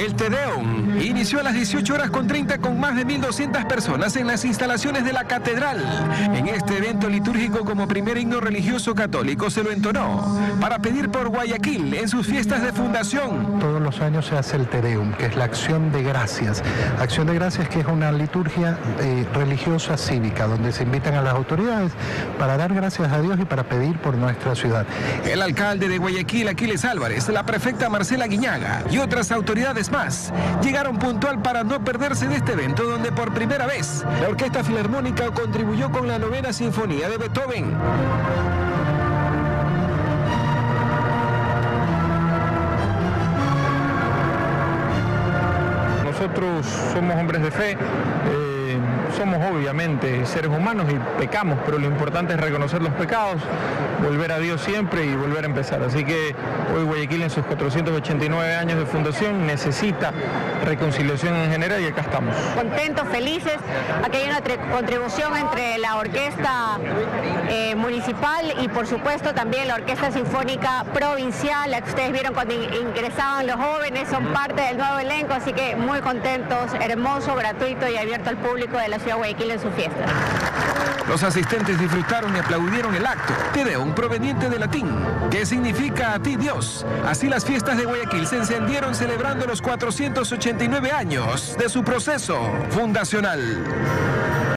El Tedeum inició a las 18 horas con 30 con más de 1.200 personas en las instalaciones de la catedral. En este evento litúrgico como primer himno religioso católico se lo entonó para pedir por Guayaquil en sus fiestas de fundación. Todos los años se hace el Tedeum, que es la acción de gracias. Acción de gracias que es una liturgia eh, religiosa cívica, donde se invitan a las autoridades para dar gracias a Dios y para pedir por nuestra ciudad. El alcalde de Guayaquil, Aquiles Álvarez, la prefecta Marcela Guiñaga y otras autoridades más llegaron puntual para no perderse de este evento donde por primera vez la Orquesta Filarmónica contribuyó con la novena sinfonía de Beethoven. Nosotros somos hombres de fe. Eh, somos obviamente seres humanos y pecamos, pero lo importante es reconocer los pecados, volver a Dios siempre y volver a empezar. Así que hoy Guayaquil en sus 489 años de fundación necesita reconciliación en general y acá estamos. Contentos, felices. Aquí hay una contribución entre la orquesta eh, municipal y por supuesto también la orquesta sinfónica provincial, la que ustedes vieron cuando ingresaban los jóvenes, son parte del nuevo elenco, así que muy contentos, hermoso, gratuito y abierto al público de la ciudad de Guayaquil en su fiesta. Los asistentes disfrutaron y aplaudieron el acto. un proveniente de latín, que significa a ti Dios. Así las fiestas de Guayaquil se encendieron celebrando los 489 años de su proceso fundacional.